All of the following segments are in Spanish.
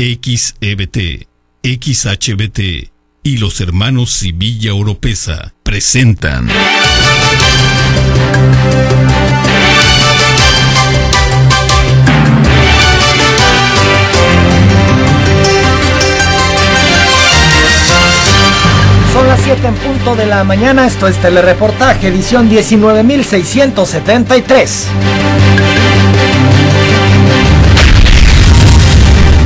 XEBT, XHBT y los hermanos Civilla Oropesa presentan. Son las 7 en punto de la mañana, esto es Telereportaje, edición 19673.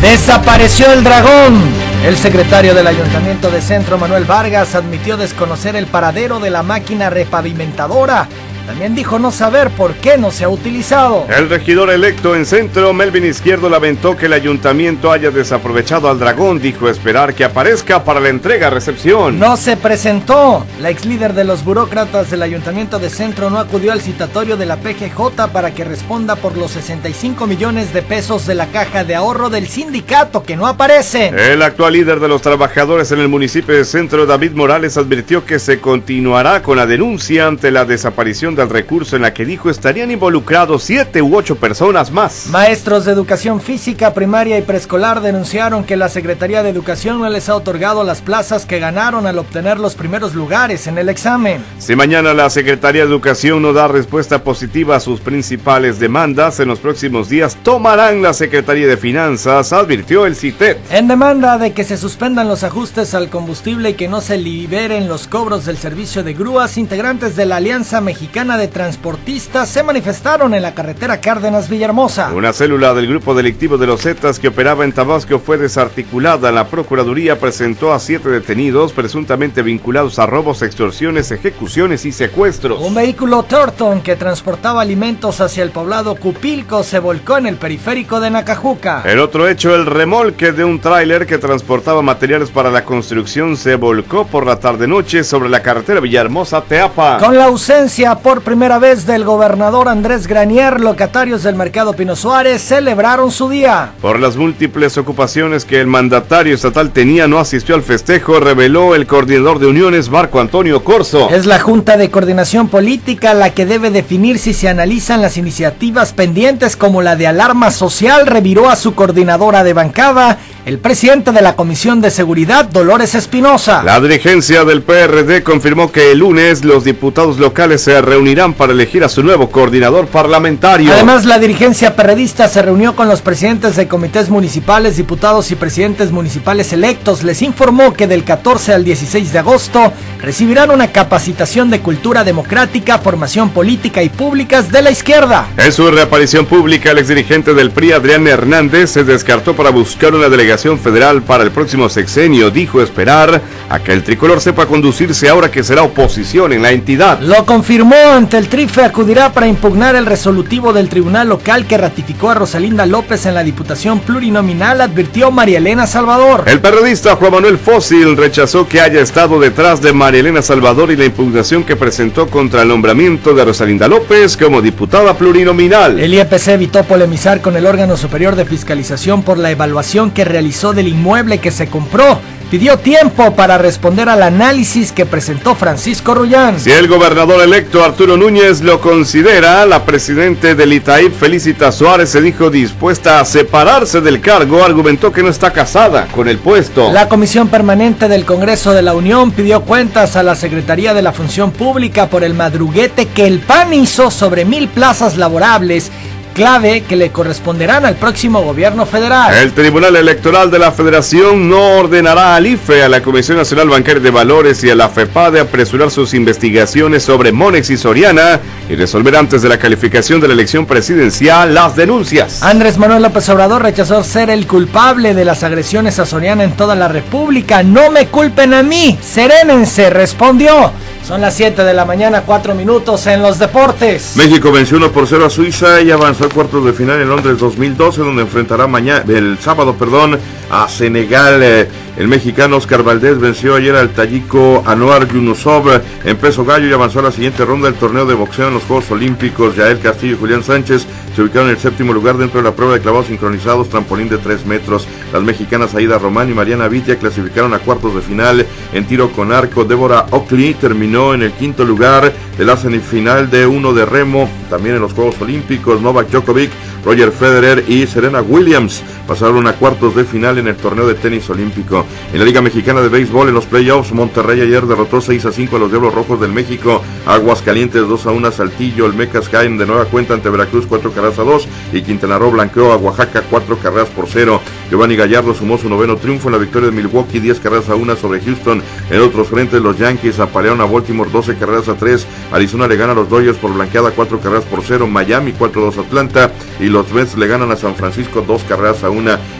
Desapareció el dragón. El secretario del Ayuntamiento de Centro, Manuel Vargas, admitió desconocer el paradero de la máquina repavimentadora también dijo no saber por qué no se ha utilizado. El regidor electo en centro, Melvin Izquierdo, lamentó que el ayuntamiento haya desaprovechado al dragón. Dijo esperar que aparezca para la entrega-recepción. No se presentó. La ex líder de los burócratas del ayuntamiento de centro no acudió al citatorio de la PGJ para que responda por los 65 millones de pesos de la caja de ahorro del sindicato que no aparecen. El actual líder de los trabajadores en el municipio de centro, David Morales, advirtió que se continuará con la denuncia ante la desaparición del recurso en la que dijo estarían involucrados siete u ocho personas más. Maestros de educación física primaria y preescolar denunciaron que la Secretaría de Educación no les ha otorgado las plazas que ganaron al obtener los primeros lugares en el examen. Si mañana la Secretaría de Educación no da respuesta positiva a sus principales demandas, en los próximos días tomarán la Secretaría de Finanzas, advirtió el CITET. En demanda de que se suspendan los ajustes al combustible y que no se liberen los cobros del servicio de grúas, integrantes de la Alianza Mexicana de transportistas se manifestaron en la carretera Cárdenas Villahermosa. Una célula del grupo delictivo de los Zetas que operaba en Tabasco fue desarticulada. La Procuraduría presentó a siete detenidos presuntamente vinculados a robos, extorsiones, ejecuciones y secuestros. Un vehículo Thornton que transportaba alimentos hacia el poblado Cupilco se volcó en el periférico de Nacajuca. El otro hecho, el remolque de un tráiler que transportaba materiales para la construcción se volcó por la tarde-noche sobre la carretera Villahermosa-Teapa. Con la ausencia por primera vez del gobernador Andrés Granier, locatarios del mercado Pino Suárez celebraron su día. Por las múltiples ocupaciones que el mandatario estatal tenía, no asistió al festejo, reveló el coordinador de uniones, Marco Antonio Corso. Es la Junta de Coordinación Política la que debe definir si se analizan las iniciativas pendientes como la de alarma social, reviró a su coordinadora de bancada, el presidente de la Comisión de Seguridad, Dolores Espinosa. La dirigencia del PRD confirmó que el lunes los diputados locales se reunirán para elegir a su nuevo coordinador parlamentario. Además, la dirigencia perredista se reunió con los presidentes de comités municipales, diputados y presidentes municipales electos. Les informó que del 14 al 16 de agosto recibirán una capacitación de cultura democrática, formación política y públicas de la izquierda. En su reaparición pública, el exdirigente del PRI, Adrián Hernández, se descartó para buscar una delegación federal para el próximo sexenio. Dijo esperar a que el tricolor sepa conducirse ahora que será oposición en la entidad. Lo confirmó ante el Trife acudirá para impugnar el resolutivo del tribunal local que ratificó a Rosalinda López en la diputación plurinominal, advirtió María Elena Salvador. El periodista Juan Manuel Fósil rechazó que haya estado detrás de María Elena Salvador y la impugnación que presentó contra el nombramiento de Rosalinda López como diputada plurinominal. El IEPC evitó polemizar con el órgano superior de fiscalización por la evaluación que realizó del inmueble que se compró pidió tiempo para responder al análisis que presentó Francisco Rullán. Si el gobernador electo Arturo Núñez lo considera, la presidente del ITAIP, Felicita Suárez, se dijo dispuesta a separarse del cargo, argumentó que no está casada con el puesto. La Comisión Permanente del Congreso de la Unión pidió cuentas a la Secretaría de la Función Pública por el madruguete que el PAN hizo sobre mil plazas laborables clave que le corresponderán al próximo gobierno federal. El Tribunal Electoral de la Federación no ordenará al IFE, a la Comisión Nacional Bancaria de Valores y a la FEPA de apresurar sus investigaciones sobre Monex y Soriana y resolver antes de la calificación de la elección presidencial las denuncias. Andrés Manuel López Obrador rechazó ser el culpable de las agresiones a Soriana en toda la República. No me culpen a mí, serénense, respondió. Son las 7 de la mañana, 4 minutos en los deportes. México venció 1 por 0 a Suiza y avanzó al cuartos de final en Londres 2012, donde enfrentará mañana, el sábado, perdón, a Senegal. Eh, el mexicano Oscar Valdés venció ayer al tayico Anuar Yunusov en peso gallo y avanzó a la siguiente ronda del torneo de boxeo en los Juegos Olímpicos. Yael Castillo y Julián Sánchez se ubicaron en el séptimo lugar dentro de la prueba de clavados sincronizados, trampolín de 3 metros. Las mexicanas Aida Román y Mariana Vitia clasificaron a cuartos de final en tiro con arco. Débora Oakley terminó en el quinto lugar de la semifinal de uno de remo, también en los Juegos Olímpicos. Novak Djokovic, Roger Federer y Serena Williams pasaron a cuartos de final en el torneo de tenis olímpico. En la Liga Mexicana de Béisbol, en los playoffs, Monterrey ayer derrotó 6 a 5 a los Diablos Rojos del México, Aguascalientes 2 a 1 a Saltillo, el Mecas caen de nueva cuenta ante Veracruz 4 carreras a 2 y Quintana Roo blanqueó a Oaxaca 4 carreras por 0. Giovanni Gallardo sumó su noveno triunfo en la victoria de Milwaukee 10 carreras a 1 sobre Houston. En otros frentes, los Yankees apalearon a Baltimore 12 carreras a 3, Arizona le gana a los Dodgers por blanqueada 4 carreras por 0, Miami 4-2 Atlanta y los Mets le ganan a San Francisco 2 carreras a 1.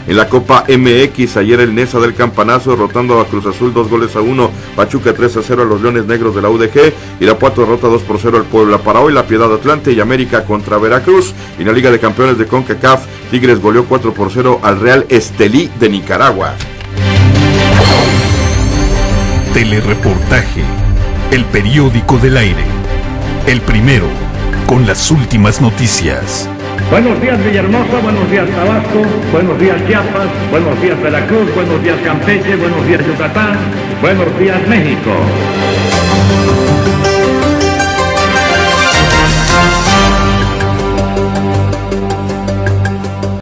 En la Copa MX, ayer el Nesa del Campanazo derrotando a Cruz Azul 2 goles a 1, Pachuca 3 a 0 a los Leones Negros de la UDG, Irapuato derrota 2 por 0 al Puebla. Para hoy, la Piedad Atlante y América contra Veracruz. Y en la Liga de Campeones de CONCACAF, Tigres goleó 4 por 0 al Real Estelí de Nicaragua. Telereportaje, el periódico del aire. El primero, con las últimas noticias. Buenos días Villahermosa, buenos días Tabasco, buenos días Chiapas, buenos días Veracruz, buenos días Campeche, buenos días Yucatán, buenos días México.